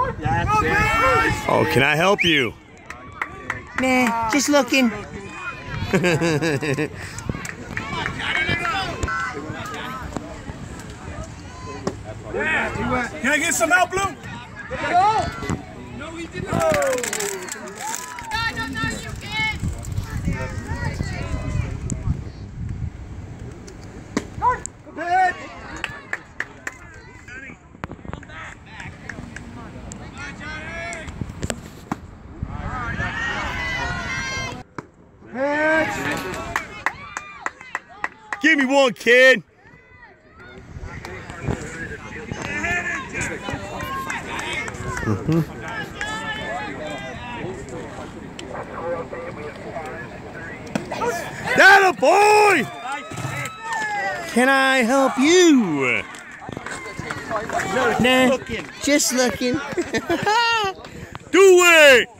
Oh, can I help you? Nah, just looking. Can I get some help, Blue? No, no, Give me one, kid. Mm-hmm. That a boy! Can I help you? Nah, just looking.